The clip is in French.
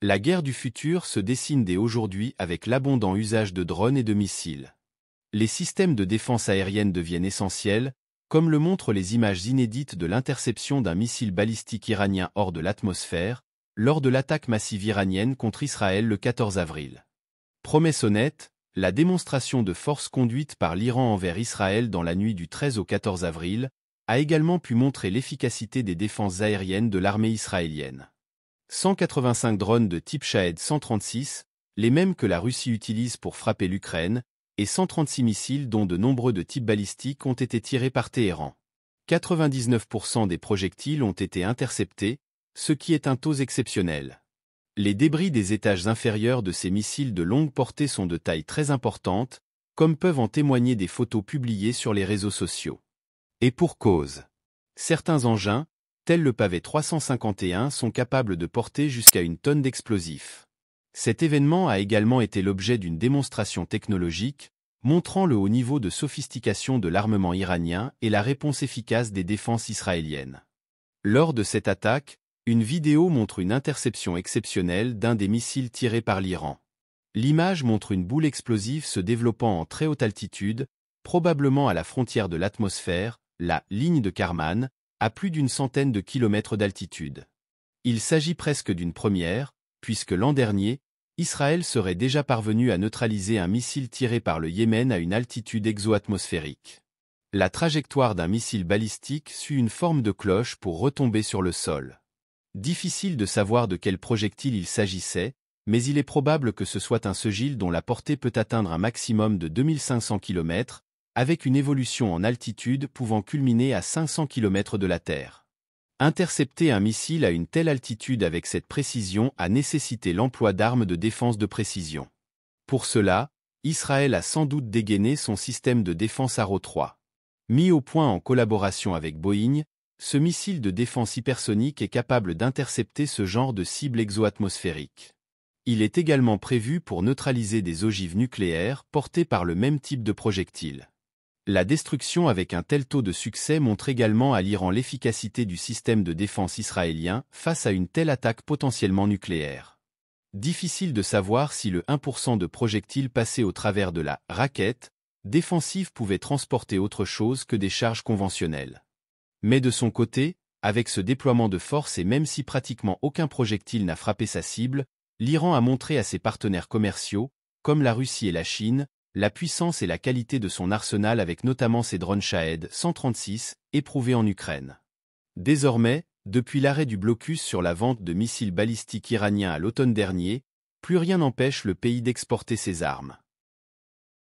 La guerre du futur se dessine dès aujourd'hui avec l'abondant usage de drones et de missiles. Les systèmes de défense aérienne deviennent essentiels, comme le montrent les images inédites de l'interception d'un missile balistique iranien hors de l'atmosphère, lors de l'attaque massive iranienne contre Israël le 14 avril. Promesse honnête, la démonstration de force conduite par l'Iran envers Israël dans la nuit du 13 au 14 avril a également pu montrer l'efficacité des défenses aériennes de l'armée israélienne. 185 drones de type Shahed 136, les mêmes que la Russie utilise pour frapper l'Ukraine, et 136 missiles dont de nombreux de type balistique ont été tirés par Téhéran. 99% des projectiles ont été interceptés, ce qui est un taux exceptionnel. Les débris des étages inférieurs de ces missiles de longue portée sont de taille très importante, comme peuvent en témoigner des photos publiées sur les réseaux sociaux. Et pour cause. Certains engins, tels le pavé 351, sont capables de porter jusqu'à une tonne d'explosifs. Cet événement a également été l'objet d'une démonstration technologique, montrant le haut niveau de sophistication de l'armement iranien et la réponse efficace des défenses israéliennes. Lors de cette attaque, une vidéo montre une interception exceptionnelle d'un des missiles tirés par l'Iran. L'image montre une boule explosive se développant en très haute altitude, probablement à la frontière de l'atmosphère, la ligne de Karman, à plus d'une centaine de kilomètres d'altitude. Il s'agit presque d'une première, puisque l'an dernier, Israël serait déjà parvenu à neutraliser un missile tiré par le Yémen à une altitude exoatmosphérique. La trajectoire d'un missile balistique suit une forme de cloche pour retomber sur le sol. Difficile de savoir de quel projectile il s'agissait, mais il est probable que ce soit un Sejil dont la portée peut atteindre un maximum de 2500 km, avec une évolution en altitude pouvant culminer à 500 km de la Terre. Intercepter un missile à une telle altitude avec cette précision a nécessité l'emploi d'armes de défense de précision. Pour cela, Israël a sans doute dégainé son système de défense Arrow 3. Mis au point en collaboration avec Boeing, ce missile de défense hypersonique est capable d'intercepter ce genre de cible exoatmosphérique. Il est également prévu pour neutraliser des ogives nucléaires portées par le même type de projectile. La destruction avec un tel taux de succès montre également à l'Iran l'efficacité du système de défense israélien face à une telle attaque potentiellement nucléaire. Difficile de savoir si le 1% de projectiles passés au travers de la raquette défensive pouvait transporter autre chose que des charges conventionnelles. Mais de son côté, avec ce déploiement de force et même si pratiquement aucun projectile n'a frappé sa cible, l'Iran a montré à ses partenaires commerciaux, comme la Russie et la Chine, la puissance et la qualité de son arsenal avec notamment ses drones Shahed 136, éprouvés en Ukraine. Désormais, depuis l'arrêt du blocus sur la vente de missiles balistiques iraniens à l'automne dernier, plus rien n'empêche le pays d'exporter ses armes.